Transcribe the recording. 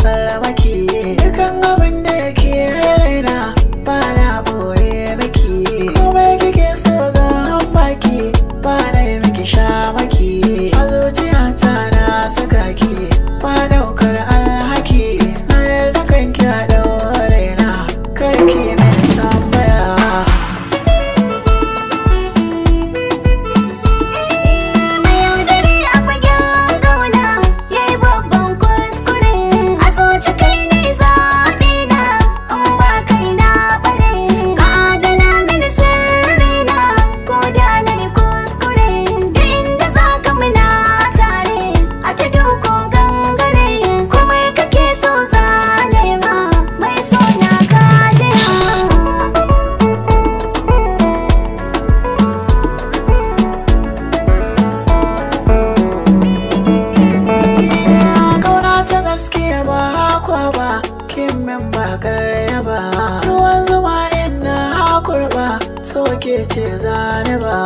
farin maki dukan abu karya ba ruwan zuma ina hakurba soke ce zane ba.